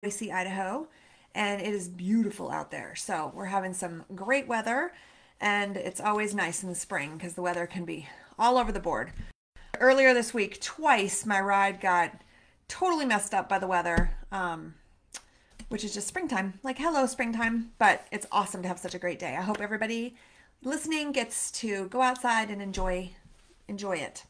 Boise, Idaho, and it is beautiful out there. So we're having some great weather, and it's always nice in the spring because the weather can be all over the board. Earlier this week, twice my ride got totally messed up by the weather, um, which is just springtime. Like, hello, springtime. But it's awesome to have such a great day. I hope everybody listening gets to go outside and enjoy enjoy it.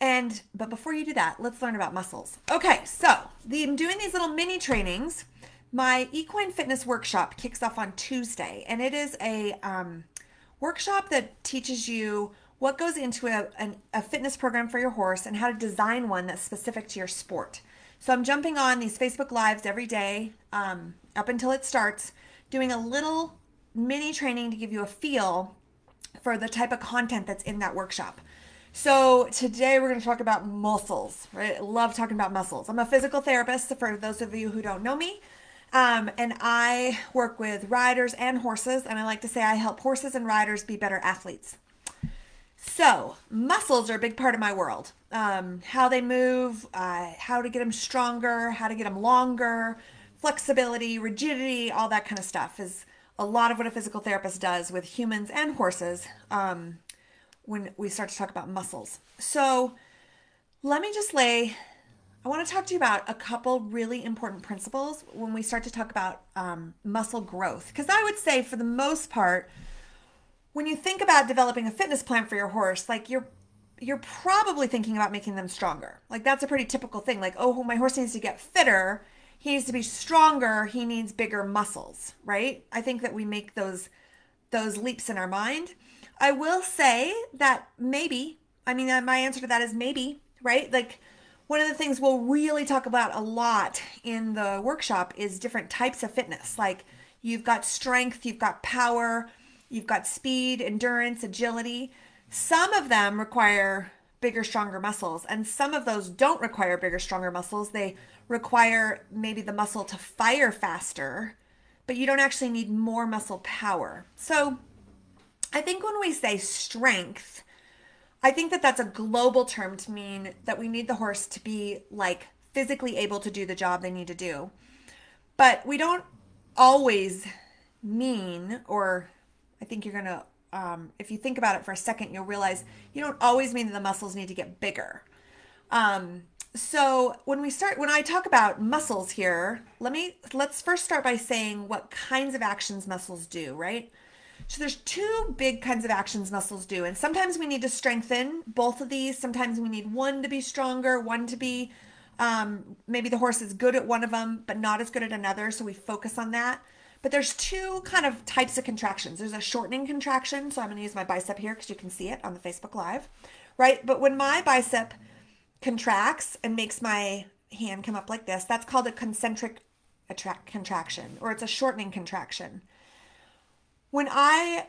And but before you do that, let's learn about muscles. Okay, so the, I'm doing these little mini trainings. My equine fitness workshop kicks off on Tuesday, and it is a um, workshop that teaches you what goes into a, an, a fitness program for your horse and how to design one that's specific to your sport. So I'm jumping on these Facebook Lives every day um, up until it starts, doing a little mini training to give you a feel for the type of content that's in that workshop. So today we're going to talk about muscles, right? I love talking about muscles. I'm a physical therapist for those of you who don't know me. Um, and I work with riders and horses, and I like to say I help horses and riders be better athletes. So, muscles are a big part of my world. Um, how they move, uh, how to get them stronger, how to get them longer, flexibility, rigidity, all that kind of stuff is a lot of what a physical therapist does with humans and horses. Um, when we start to talk about muscles. So let me just lay, I want to talk to you about a couple really important principles when we start to talk about um, muscle growth. Because I would say, for the most part, when you think about developing a fitness plan for your horse, like you're you're probably thinking about making them stronger. Like that's a pretty typical thing. Like, oh, my horse needs to get fitter. He needs to be stronger. He needs bigger muscles, right? I think that we make those those leaps in our mind. I will say that maybe, I mean, my answer to that is maybe, right? Like, one of the things we'll really talk about a lot in the workshop is different types of fitness. Like, you've got strength, you've got power, you've got speed, endurance, agility. Some of them require bigger, stronger muscles, and some of those don't require bigger, stronger muscles. They require maybe the muscle to fire faster, but you don't actually need more muscle power. So, I think when we say strength, I think that that's a global term to mean that we need the horse to be like physically able to do the job they need to do. But we don't always mean, or I think you're going to, um, if you think about it for a second, you'll realize you don't always mean that the muscles need to get bigger. Um, so when we start, when I talk about muscles here, let me, let's first start by saying what kinds of actions muscles do, right? So there's two big kinds of actions muscles do. And sometimes we need to strengthen both of these. Sometimes we need one to be stronger, one to be um, maybe the horse is good at one of them, but not as good at another. So we focus on that. But there's two kind of types of contractions. There's a shortening contraction. So I'm going to use my bicep here because you can see it on the Facebook Live, right? But when my bicep contracts and makes my hand come up like this, that's called a concentric attract contraction or it's a shortening contraction when I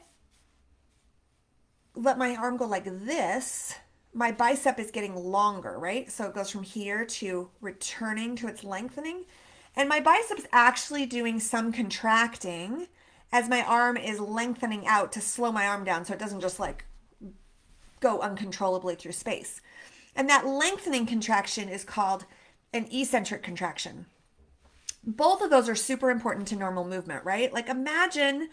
let my arm go like this, my bicep is getting longer, right? So it goes from here to returning to its lengthening. And my bicep's actually doing some contracting as my arm is lengthening out to slow my arm down so it doesn't just like go uncontrollably through space. And that lengthening contraction is called an eccentric contraction. Both of those are super important to normal movement, right? Like imagine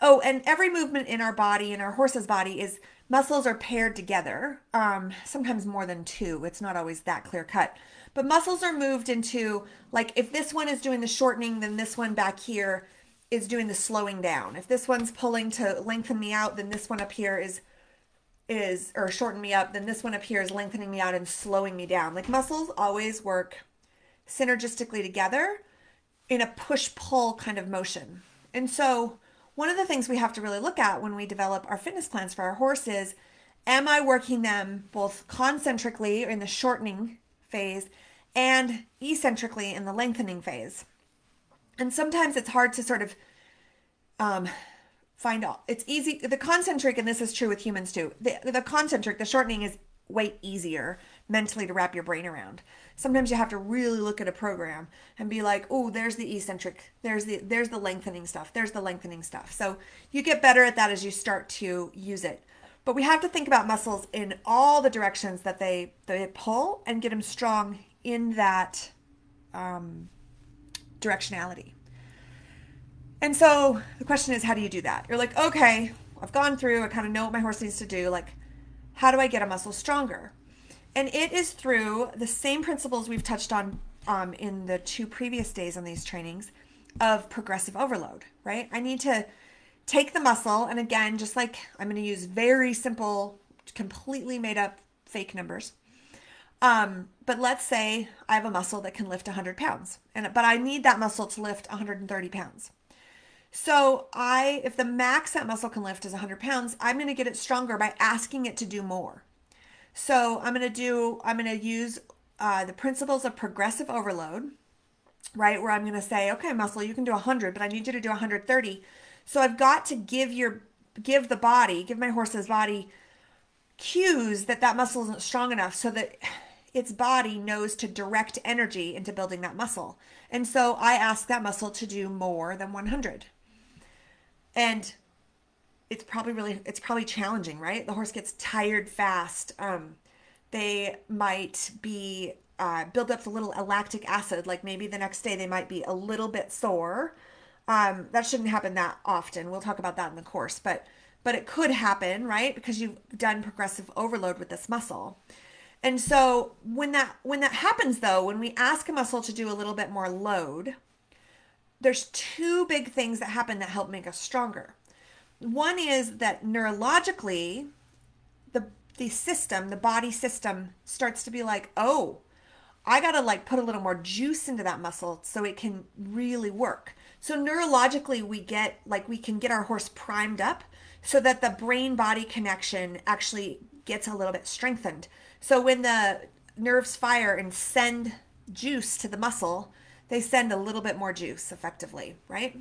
Oh, and every movement in our body, in our horse's body, is muscles are paired together. Um, sometimes more than two. It's not always that clear cut. But muscles are moved into like if this one is doing the shortening, then this one back here is doing the slowing down. If this one's pulling to lengthen me out, then this one up here is is or shorten me up, then this one up here is lengthening me out and slowing me down. Like muscles always work synergistically together in a push pull kind of motion. And so one of the things we have to really look at when we develop our fitness plans for our horses am I working them both concentrically in the shortening phase and eccentrically in the lengthening phase? And sometimes it's hard to sort of um, find out. It's easy. The concentric, and this is true with humans too, the, the concentric, the shortening is way easier mentally to wrap your brain around. Sometimes you have to really look at a program and be like, "Oh, there's the eccentric. There's the there's the lengthening stuff. There's the lengthening stuff." So, you get better at that as you start to use it. But we have to think about muscles in all the directions that they they pull and get them strong in that um, directionality. And so the question is, how do you do that? You're like, okay, I've gone through, I kind of know what my horse needs to do. Like, how do I get a muscle stronger? And it is through the same principles we've touched on um, in the two previous days on these trainings of progressive overload, right? I need to take the muscle, and again, just like I'm going to use very simple, completely made up fake numbers. Um, but let's say I have a muscle that can lift 100 pounds, and but I need that muscle to lift 130 pounds. So I, if the max that muscle can lift is 100 pounds, I'm going to get it stronger by asking it to do more. So I'm going to do, I'm going to use uh, the principles of progressive overload, right? Where I'm going to say, okay, muscle, you can do 100, but I need you to do 130. So I've got to give your, give the body, give my horse's body cues that that muscle isn't strong enough so that its body knows to direct energy into building that muscle. And so I ask that muscle to do more than 100. And it's probably really it's probably challenging, right? The horse gets tired fast. Um, they might be uh, build up a little lactic acid. Like maybe the next day they might be a little bit sore. Um, that shouldn't happen that often. We'll talk about that in the course, but but it could happen, right? Because you've done progressive overload with this muscle. And so when that when that happens though, when we ask a muscle to do a little bit more load, there's two big things that happen that help make us stronger. One is that neurologically, the the system, the body system starts to be like, "Oh, I got to like put a little more juice into that muscle so it can really work." So neurologically, we get like we can get our horse primed up so that the brain body connection actually gets a little bit strengthened. So when the nerves fire and send juice to the muscle, they send a little bit more juice effectively, right?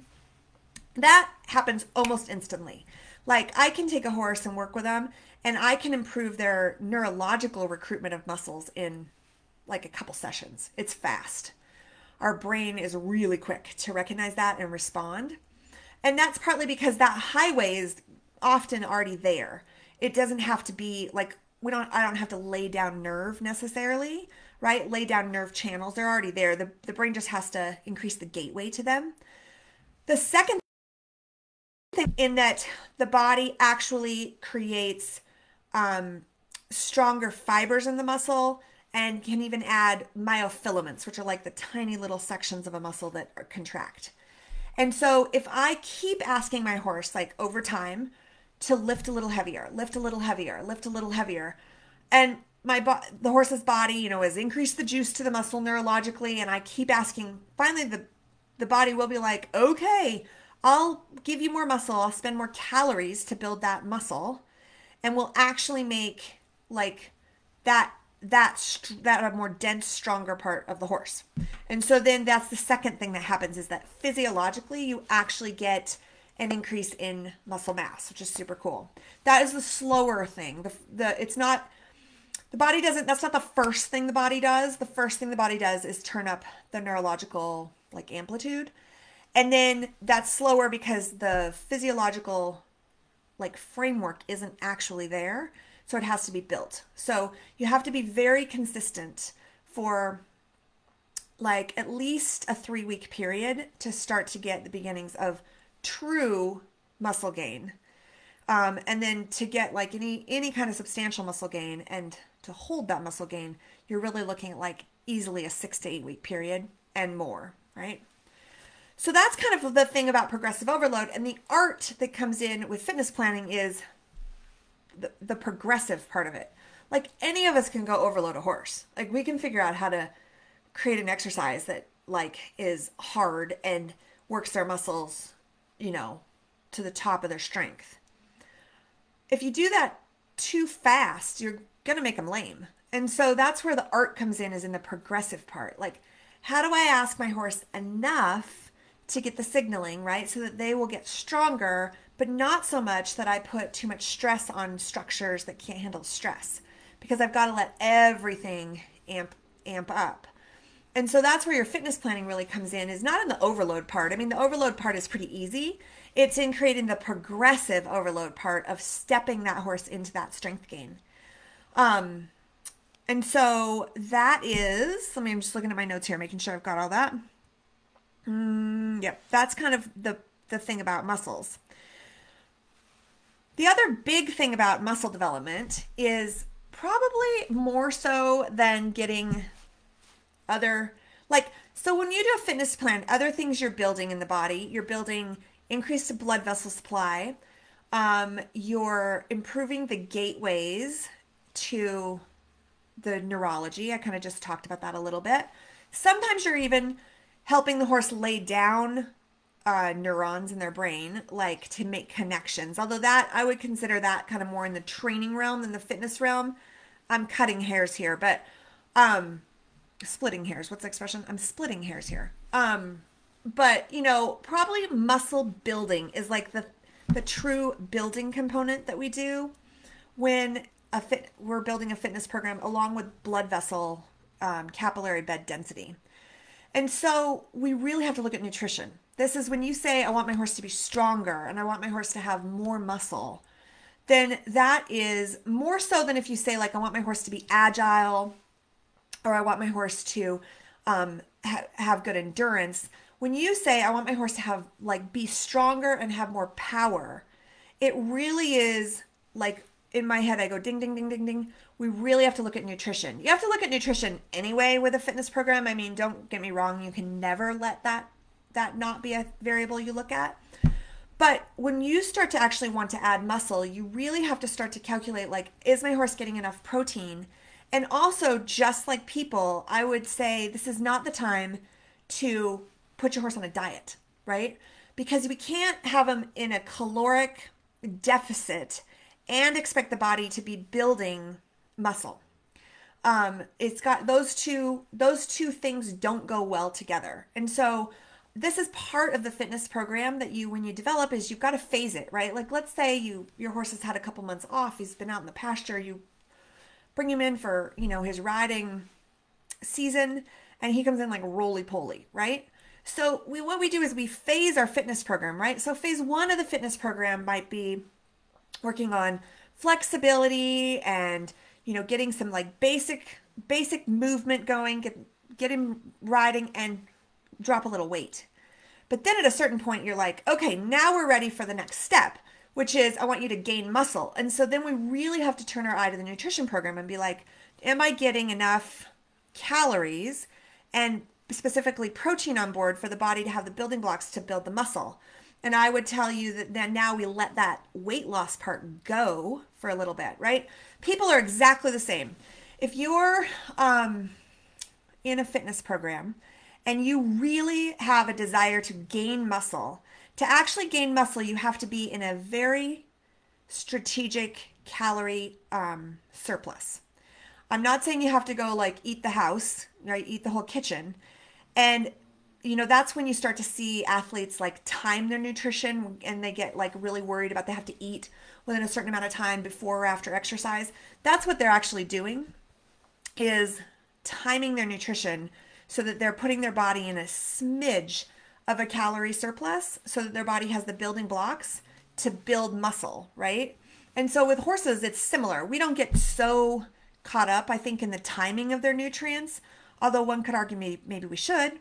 That happens almost instantly. Like I can take a horse and work with them and I can improve their neurological recruitment of muscles in like a couple sessions. It's fast. Our brain is really quick to recognize that and respond. And that's partly because that highway is often already there. It doesn't have to be like we don't I don't have to lay down nerve necessarily right? Lay down nerve channels. They're already there. The, the brain just has to increase the gateway to them. The second in that the body actually creates um, stronger fibers in the muscle and can even add myofilaments, which are like the tiny little sections of a muscle that contract. And so if I keep asking my horse, like over time, to lift a little heavier, lift a little heavier, lift a little heavier, and my bo- the horse's body, you know, has increased the juice to the muscle neurologically, and I keep asking. Finally, the the body will be like, okay, I'll give you more muscle. I'll spend more calories to build that muscle, and we'll actually make like that that that a more dense stronger part of the horse. And so then that's the second thing that happens is that physiologically you actually get an increase in muscle mass which is super cool. That is the slower thing. The, the it's not the body doesn't that's not the first thing the body does. The first thing the body does is turn up the neurological like amplitude and then that's slower because the physiological like framework isn't actually there so it has to be built so you have to be very consistent for like at least a three week period to start to get the beginnings of true muscle gain um, and then to get like any any kind of substantial muscle gain and to hold that muscle gain, you're really looking at like easily a six to eight week period and more, right? So that's kind of the thing about progressive overload. And the art that comes in with fitness planning is the, the progressive part of it. Like any of us can go overload a horse. Like we can figure out how to create an exercise that like is hard and works their muscles, you know, to the top of their strength. If you do that too fast, you're going to make them lame. And so that's where the art comes in is in the progressive part. Like, how do I ask my horse enough to get the signaling, right? So that they will get stronger, but not so much that I put too much stress on structures that can't handle stress because I've got to let everything amp amp up. And so that's where your fitness planning really comes in is not in the overload part. I mean, the overload part is pretty easy. It's in creating the progressive overload part of stepping that horse into that strength gain. Um, and so that is, let me, I'm just looking at my notes here, making sure I've got all that. Mm, yep, that's kind of the the thing about muscles. The other big thing about muscle development is probably more so than getting other like so when you do a fitness plan, other things you're building in the body, you're building increased blood vessel supply, um, you're improving the gateways to the neurology. I kind of just talked about that a little bit. Sometimes you're even helping the horse lay down uh, neurons in their brain, like to make connections. Although that I would consider that kind of more in the training realm than the fitness realm. I'm cutting hairs here, but um, splitting hairs. What's the expression? I'm splitting hairs here. Um, but you know, probably muscle building is like the the true building component that we do when a fit we're building a fitness program along with blood vessel um, capillary bed density. And so we really have to look at nutrition. This is when you say, I want my horse to be stronger and I want my horse to have more muscle, then that is more so than if you say, like, I want my horse to be agile or I want my horse to um, ha- have good endurance. When you say, I want my horse to have, like, be stronger and have more power, it really is like in my head, I go ding, ding, ding, ding, ding. We really have to look at nutrition. You have to look at nutrition anyway with a fitness program. I mean, don't get me wrong, you can never let that that not be a variable you look at. But when you start to actually want to add muscle, you really have to start to calculate like, is my horse getting enough protein? And also, just like people, I would say this is not the time to put your horse on a diet, right? Because we can't have them in a caloric deficit and expect the body to be building muscle. Um, it's got those two those two things don't go well together. And so this is part of the fitness program that you when you develop is you've got to phase it, right? Like let's say you your horse has had a couple months off, he's been out in the pasture, you bring him in for, you know, his riding season and he comes in like roly poly, right? So we what we do is we phase our fitness program, right? So phase 1 of the fitness program might be working on flexibility and you know getting some like basic basic movement going get get him riding and drop a little weight. But then at a certain point you're like okay now we're ready for the next step which is i want you to gain muscle. And so then we really have to turn our eye to the nutrition program and be like am i getting enough calories and specifically protein on board for the body to have the building blocks to build the muscle and I would tell you that then now we let that weight loss part go for a little bit, right? People are exactly the same. If you're um, in a fitness program and you really have a desire to gain muscle, to actually gain muscle, you have to be in a very strategic calorie um, surplus. I'm not saying you have to go like eat the house, right? Eat the whole kitchen. And you know that's when you start to see athletes like time their nutrition and they get like really worried about they have to eat within a certain amount of time before or after exercise. That's what they're actually doing is timing their nutrition so that they're putting their body in a smidge of a calorie surplus so that their body has the building blocks to build muscle right? And so with horses it's similar. We don't get so caught up i think in the timing of their nutrients although one could argue maybe, maybe we should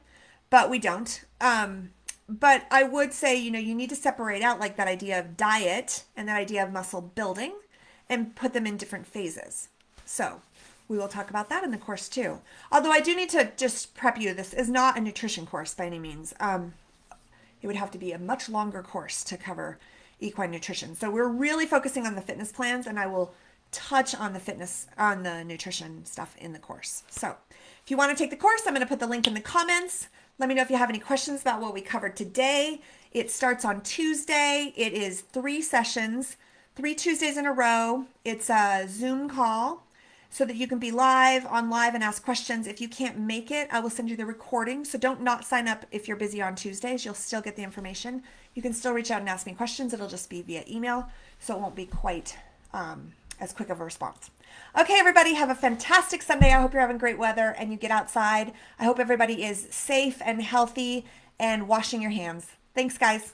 but we don't. Um, but I would say, you know, you need to separate out like that idea of diet and that idea of muscle building and put them in different phases. So we will talk about that in the course too. Although I do need to just prep you, this is not a nutrition course by any means. Um, it would have to be a much longer course to cover equine nutrition. So we're really focusing on the fitness plans and I will touch on the fitness, on the nutrition stuff in the course. So if you want to take the course, I'm going to put the link in the comments. Let me know if you have any questions about what we covered today. It starts on Tuesday. It is three sessions, three Tuesdays in a row. It's a Zoom call so that you can be live on live and ask questions. If you can't make it, I will send you the recording. So don't not sign up if you're busy on Tuesdays. You'll still get the information. You can still reach out and ask me questions. It'll just be via email, so it won't be quite um, as quick of a response. Okay, everybody, have a fantastic Sunday. I hope you're having great weather and you get outside. I hope everybody is safe and healthy and washing your hands. Thanks, guys.